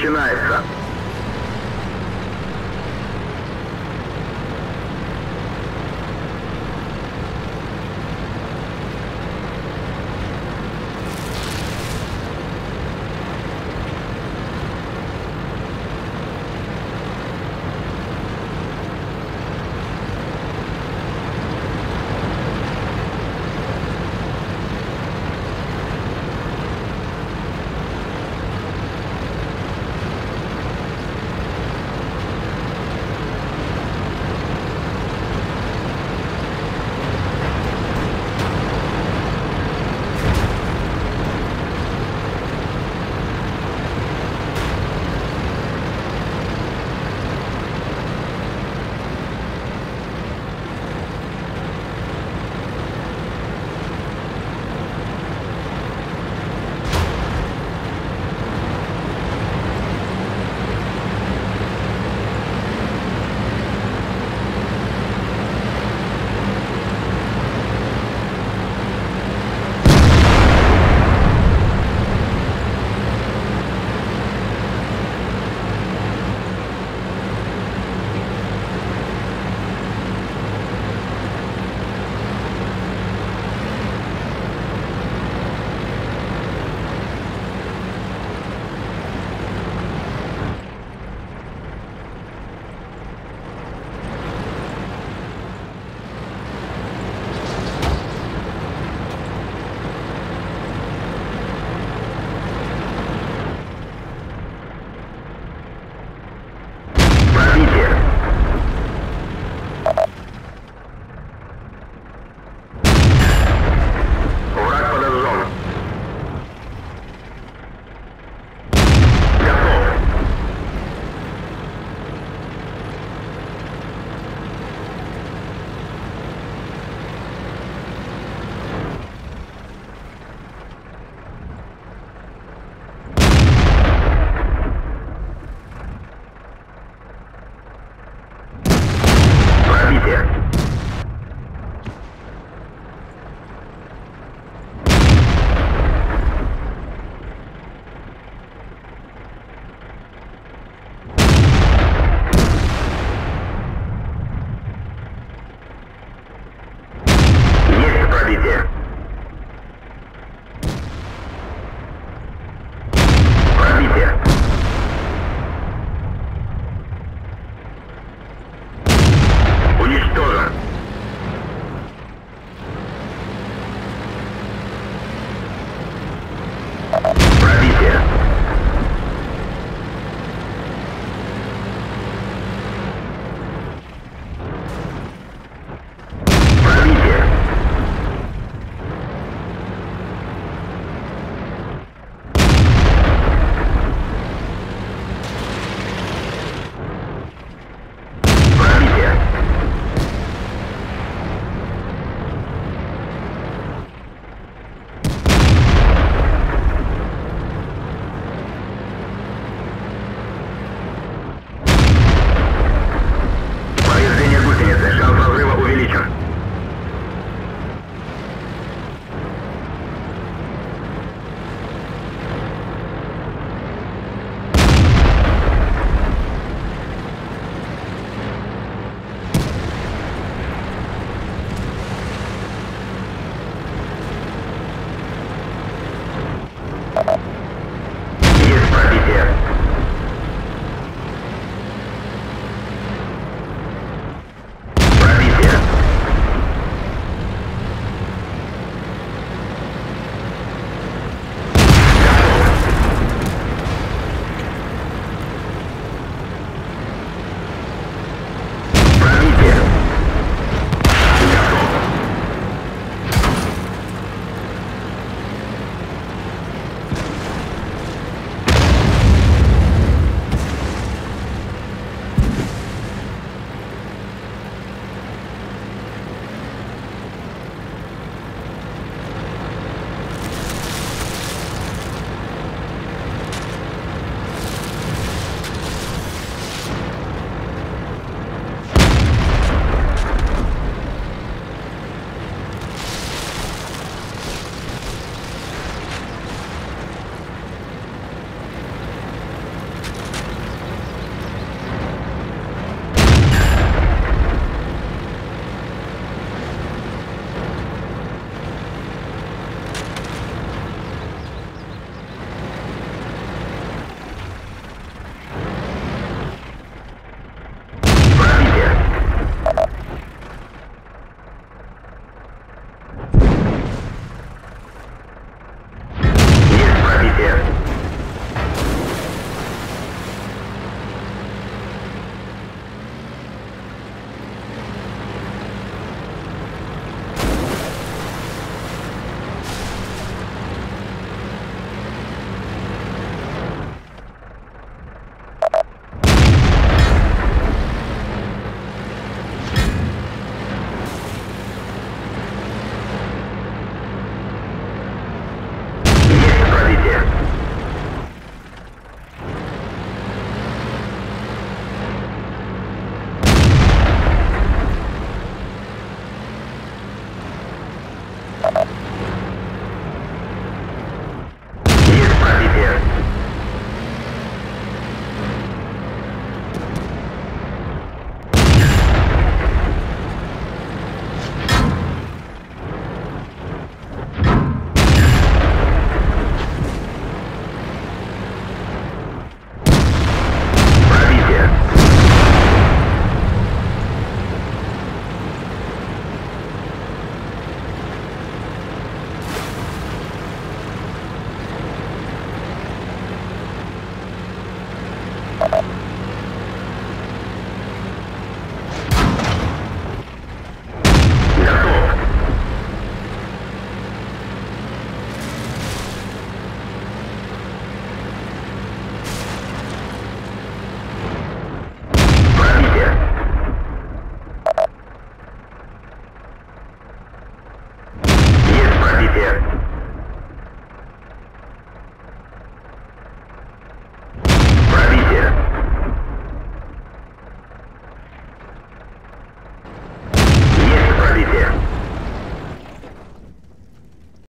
начинается.